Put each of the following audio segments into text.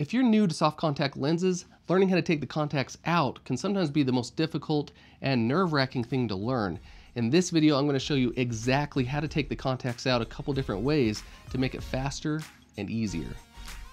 If you're new to soft contact lenses, learning how to take the contacts out can sometimes be the most difficult and nerve-wracking thing to learn. In this video, I'm going to show you exactly how to take the contacts out a couple different ways to make it faster and easier.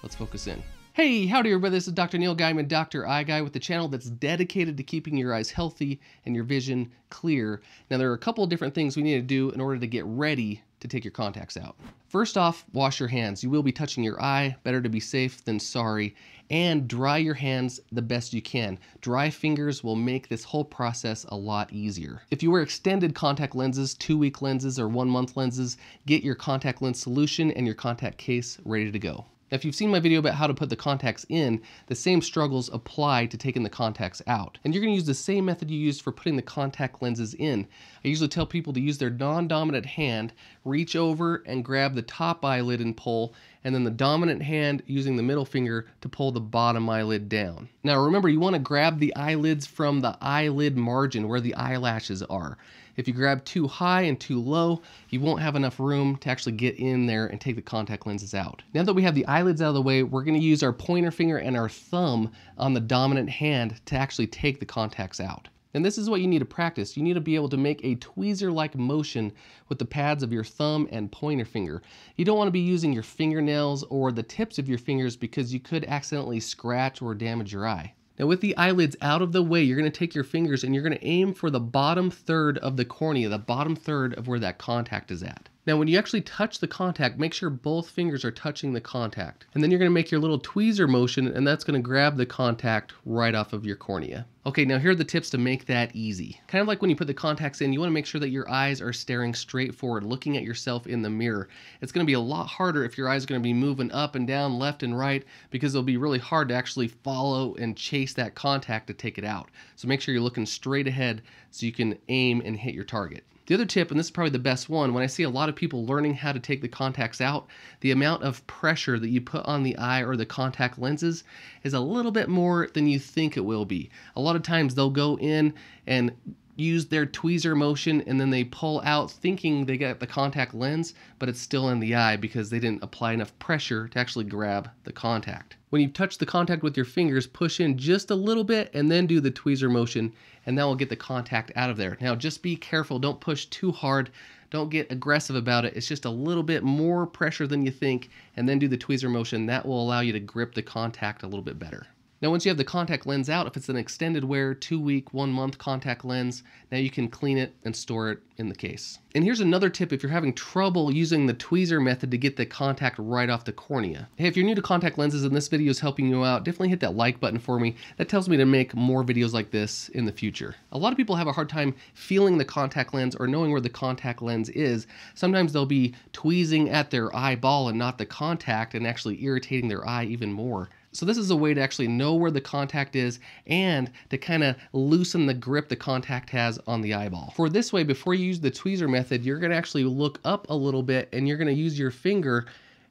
Let's focus in. Hey, howdy everybody, this is Dr. Neil Gaiman, Dr. Eye Guy with the channel that's dedicated to keeping your eyes healthy and your vision clear. Now there are a couple of different things we need to do in order to get ready to take your contacts out. First off, wash your hands. You will be touching your eye, better to be safe than sorry, and dry your hands the best you can. Dry fingers will make this whole process a lot easier. If you wear extended contact lenses, two week lenses, or one month lenses, get your contact lens solution and your contact case ready to go. If you've seen my video about how to put the contacts in, the same struggles apply to taking the contacts out. And you're gonna use the same method you used for putting the contact lenses in. I usually tell people to use their non-dominant hand, reach over and grab the top eyelid and pull, and then the dominant hand using the middle finger to pull the bottom eyelid down. Now remember, you wanna grab the eyelids from the eyelid margin where the eyelashes are. If you grab too high and too low, you won't have enough room to actually get in there and take the contact lenses out. Now that we have the eyelids out of the way, we're gonna use our pointer finger and our thumb on the dominant hand to actually take the contacts out. And this is what you need to practice. You need to be able to make a tweezer-like motion with the pads of your thumb and pointer finger. You don't want to be using your fingernails or the tips of your fingers because you could accidentally scratch or damage your eye. Now with the eyelids out of the way, you're gonna take your fingers and you're gonna aim for the bottom third of the cornea, the bottom third of where that contact is at. Now when you actually touch the contact, make sure both fingers are touching the contact. And then you're gonna make your little tweezer motion and that's gonna grab the contact right off of your cornea. Okay, now here are the tips to make that easy. Kind of like when you put the contacts in, you wanna make sure that your eyes are staring straight forward, looking at yourself in the mirror. It's gonna be a lot harder if your eyes are gonna be moving up and down, left and right, because it'll be really hard to actually follow and chase that contact to take it out. So make sure you're looking straight ahead so you can aim and hit your target. The other tip, and this is probably the best one, when I see a lot of people learning how to take the contacts out, the amount of pressure that you put on the eye or the contact lenses is a little bit more than you think it will be. A lot of times they'll go in and use their tweezer motion and then they pull out thinking they got the contact lens, but it's still in the eye because they didn't apply enough pressure to actually grab the contact. When you touch the contact with your fingers, push in just a little bit and then do the tweezer motion and that will get the contact out of there. Now just be careful, don't push too hard, don't get aggressive about it. It's just a little bit more pressure than you think and then do the tweezer motion. That will allow you to grip the contact a little bit better. Now once you have the contact lens out, if it's an extended wear, two week, one month contact lens, now you can clean it and store it in the case. And here's another tip if you're having trouble using the tweezer method to get the contact right off the cornea. Hey, if you're new to contact lenses and this video is helping you out, definitely hit that like button for me. That tells me to make more videos like this in the future. A lot of people have a hard time feeling the contact lens or knowing where the contact lens is. Sometimes they'll be tweezing at their eyeball and not the contact and actually irritating their eye even more. So this is a way to actually know where the contact is and to kind of loosen the grip the contact has on the eyeball. For this way, before you use the tweezer method, you're gonna actually look up a little bit and you're gonna use your finger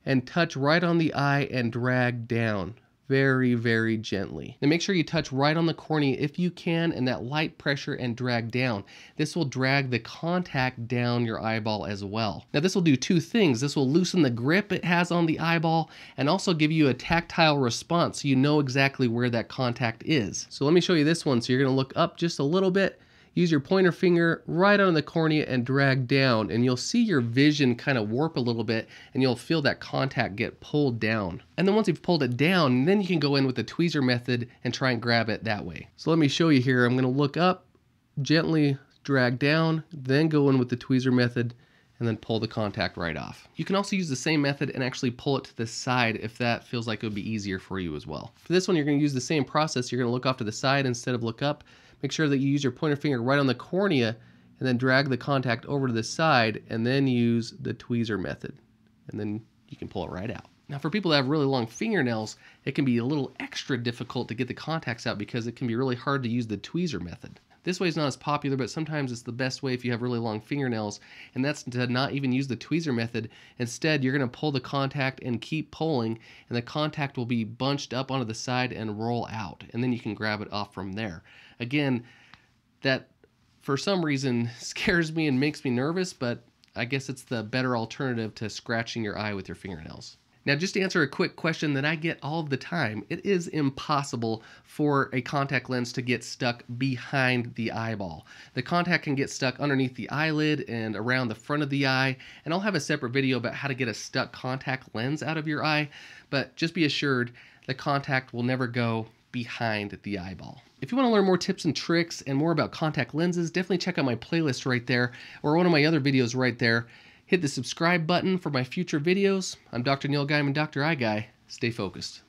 and touch right on the eye and drag down very, very gently. And make sure you touch right on the cornea if you can and that light pressure and drag down. This will drag the contact down your eyeball as well. Now this will do two things. This will loosen the grip it has on the eyeball and also give you a tactile response so you know exactly where that contact is. So let me show you this one. So you're gonna look up just a little bit use your pointer finger right on the cornea and drag down and you'll see your vision kind of warp a little bit and you'll feel that contact get pulled down. And then once you've pulled it down, then you can go in with the tweezer method and try and grab it that way. So let me show you here. I'm gonna look up, gently drag down, then go in with the tweezer method and then pull the contact right off. You can also use the same method and actually pull it to the side if that feels like it would be easier for you as well. For this one, you're gonna use the same process. You're gonna look off to the side instead of look up Make sure that you use your pointer finger right on the cornea and then drag the contact over to the side and then use the tweezer method. And then you can pull it right out. Now for people that have really long fingernails, it can be a little extra difficult to get the contacts out because it can be really hard to use the tweezer method. This way is not as popular, but sometimes it's the best way if you have really long fingernails, and that's to not even use the tweezer method. Instead, you're gonna pull the contact and keep pulling, and the contact will be bunched up onto the side and roll out, and then you can grab it off from there. Again, that for some reason scares me and makes me nervous, but I guess it's the better alternative to scratching your eye with your fingernails. Now, just to answer a quick question that I get all the time, it is impossible for a contact lens to get stuck behind the eyeball. The contact can get stuck underneath the eyelid and around the front of the eye, and I'll have a separate video about how to get a stuck contact lens out of your eye, but just be assured the contact will never go behind the eyeball. If you want to learn more tips and tricks and more about contact lenses, definitely check out my playlist right there or one of my other videos right there. Hit the subscribe button for my future videos. I'm Dr. Neil Gaiman, Dr. Eye Guy. Stay focused.